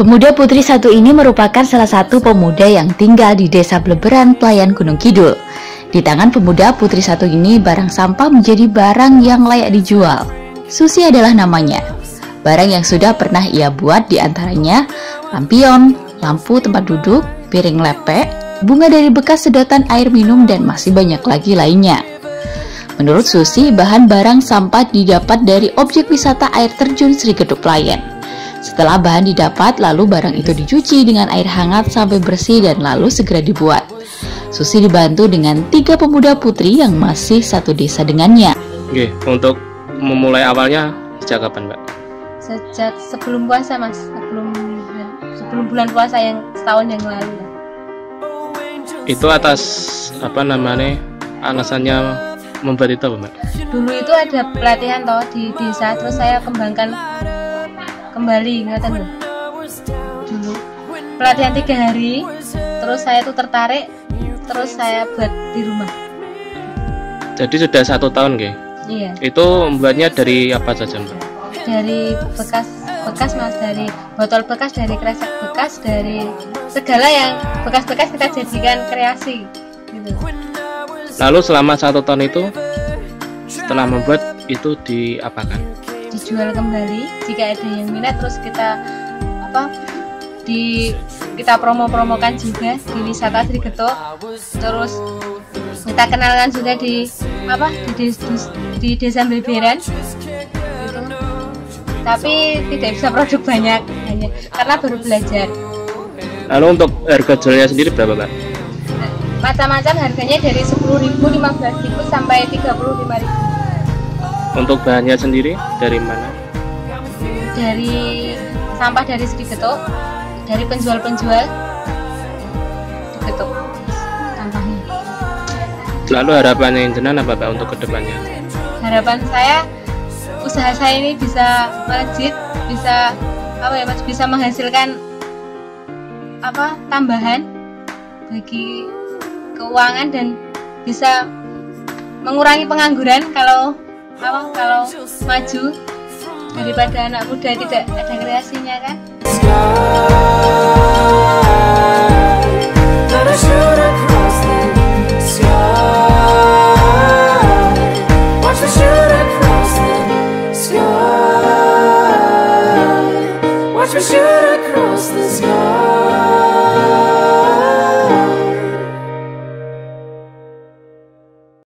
Pemuda putri satu ini merupakan salah satu pemuda yang tinggal di desa Bleberan, Pelayan Gunung Kidul. Di tangan pemuda putri satu ini, barang sampah menjadi barang yang layak dijual. Susi adalah namanya. Barang yang sudah pernah ia buat di antaranya lampion, lampu tempat duduk, piring lepek, bunga dari bekas sedotan air minum, dan masih banyak lagi lainnya. Menurut Susi, bahan barang sampah didapat dari objek wisata air terjun Sri Keduk Pelayan. Setelah bahan didapat, lalu barang itu dicuci dengan air hangat sampai bersih dan lalu segera dibuat. Susi dibantu dengan tiga pemuda putri yang masih satu desa dengannya. Oke, untuk memulai awalnya sejak kapan, Mbak? Sejak sebelum puasa, Mas. Sebelum sebelum bulan puasa yang setahun yang lalu. Itu atas apa namanya alasannya membuat itu Mbak? Dulu itu ada pelatihan toh di desa, terus saya kembangkan kembali ingatan loh dulu pelatihan tiga hari terus saya tuh tertarik terus saya buat di rumah jadi sudah satu tahun gak? iya itu membuatnya dari apa saja mbak? dari bekas bekas mas dari botol bekas dari kresek bekas dari segala yang bekas-bekas kita jadikan kreasi gitu lalu selama satu tahun itu setelah membuat itu diapakan? Dijual kembali jika ada yang minat terus kita apa di kita promo-promokan juga di wisata Sri Geto terus kita kenalkan juga di apa di, di, di desa Beberan gitu. tapi tidak bisa produk banyak hanya karena baru belajar lalu untuk harga jualnya sendiri berapa Pak? macam-macam harganya dari 10.000 15.000 sampai 35.000 untuk bahannya sendiri dari mana? Dari sampah dari Sri Getuk, dari penjual-penjual Getuk sampahnya. Lalu harapannya Injenan apa Pak untuk ke depannya? Harapan saya usaha saya ini bisa melejit, bisa apa ya mas, bisa menghasilkan apa tambahan bagi keuangan dan bisa mengurangi pengangguran kalau apa kalau maju daripada anak muda tidak ada kreasinya kan